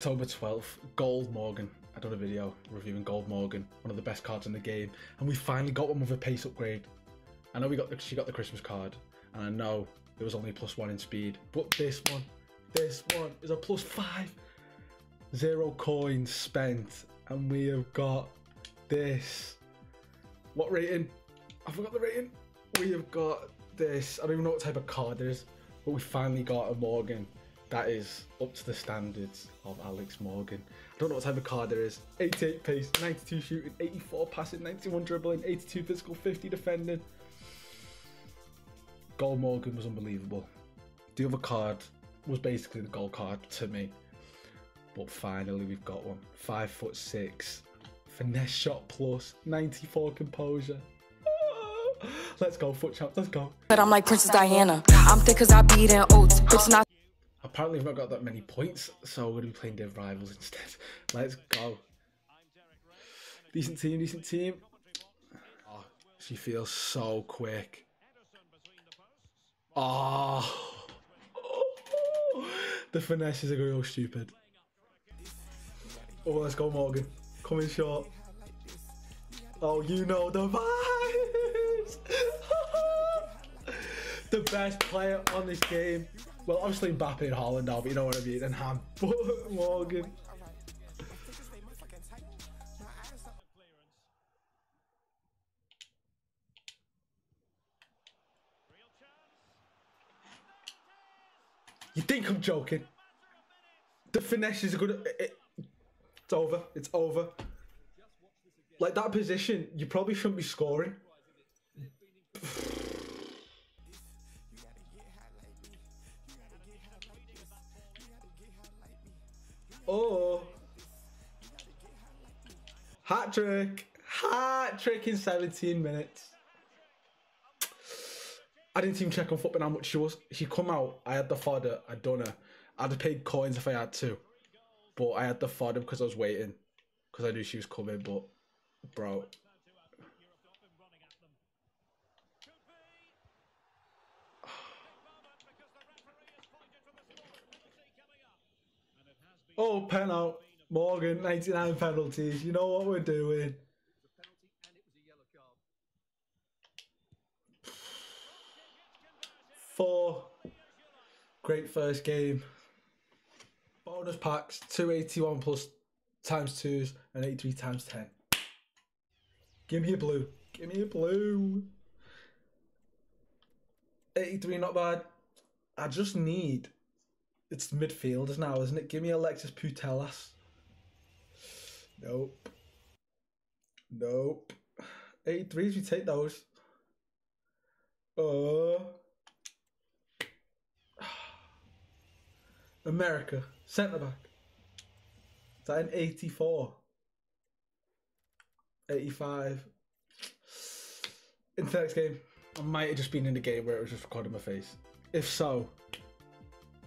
October 12th, Gold Morgan. I done a video reviewing Gold Morgan, one of the best cards in the game, and we finally got one with a pace upgrade. I know we got the, she got the Christmas card, and I know there was only plus one in speed, but this one, this one is a plus five. Zero coins spent, and we have got this. What rating? I forgot the rating. We have got this. I don't even know what type of card it is, but we finally got a Morgan that is up to the standards of Alex Morgan. I don't know what type of card there is. 88 pace, 92 shooting, 84 passing, 91 dribbling, 82 physical, 50 defending. Gold Morgan was unbelievable. The other card was basically the gold card to me. But finally we've got one. Five foot six. Finesse shot plus, 94 composure. Oh, let's go, FUT champ, let's go. But I'm like Princess Diana. I'm thick cause I be eating oats. Bitch not Apparently, I've not got that many points, so we're going to be playing Div Rivals instead. Let's go. Decent team, decent team. Oh, she feels so quick. Oh. The finesses are going all stupid. Oh, let's go, Morgan. Coming short. Oh, you know the vibes. the best player on this game. Well, obviously Mbappe and Haaland now, but you know what I mean. And Ham, Morgan. You think I'm joking? The finesse is good. It, it, it's over. It's over. Like that position, you probably shouldn't be scoring. Oh. Hat trick. Hat trick in 17 minutes. I didn't even check on FUTBIN how much she was. She come out, I had the fodder, I done her. I'd have paid coins if I had to. But I had the fodder because I was waiting. Because I knew she was coming, but bro. Oh, pen out. Morgan, 99 penalties. You know what we're doing. Four. Great first game. Bonus packs, 281 plus times twos and 83 times 10. Give me a blue. Give me a blue. 83, not bad. I just need it's midfielders now, isn't it? Give me Alexia Putellas. Nope. Nope. 83s, we take those. Uh, America, centre back. Is that an 84? 85. In the next game. I might have just been in the game where it was just recording my face. If so,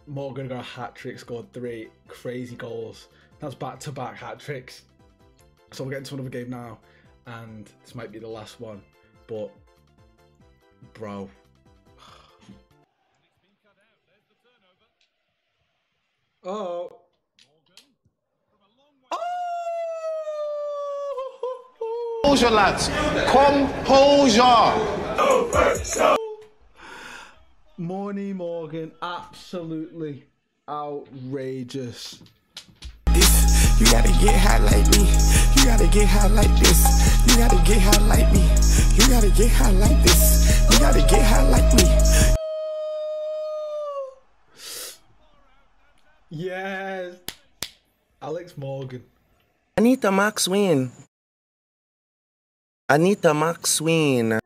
Morgan got a hat trick, scored three crazy goals. That's back to back hat tricks. So we're getting to another game now, and this might be the last one. But, bro. Oh. Composure, lads. Composure. Morning Morgan, absolutely outrageous. You gotta get high like me. You gotta get high like this. You gotta get high like me. You gotta get high like this. You gotta get high like me. Yes. Alex Morgan. Anita Maxwin. Anita Maxwin.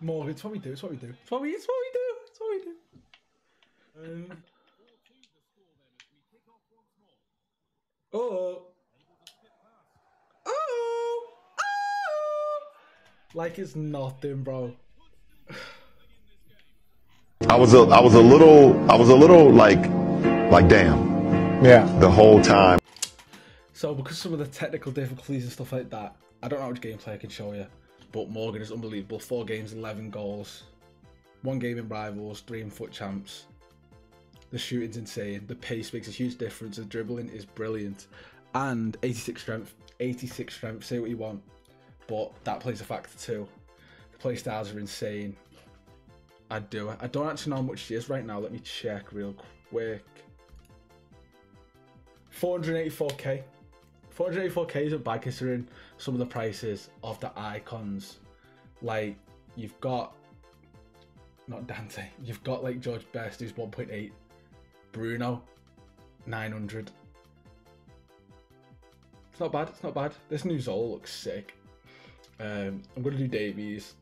Morgan, it's what we do, it's what we do. It's what we, it's what we do, it's what we do. Um, oh. Oh. Oh. Like it's nothing, bro. I was a I was a little I was a little like like damn. Yeah. The whole time. So because some of the technical difficulties and stuff like that, I don't know how much gameplay I can show you. But Morgan is unbelievable. Four games, 11 goals. One game in rivals, three in FUT champs. The shooting's insane. The pace makes a huge difference. The dribbling is brilliant. And 86 strength. 86 strength. Say what you want. But that plays a factor too. The play styles are insane. I do. I don't actually know how much she is right now. Let me check real quick. 484k. 484k isn't bad considering some of the prices of the icons. Like, you've got, not Dante, you've got like George Best, who's 1.8. Bruno, 900. It's not bad, it's not bad. This new Zola looks sick. Um, I'm going to do Davies.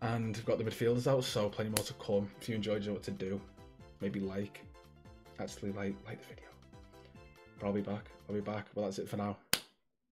And we've got the midfielders out, so plenty more to come. If you enjoyed, you know what to do. Maybe like. Actually, like like the video. But I'll be back. I'll be back. Well, that's it for now.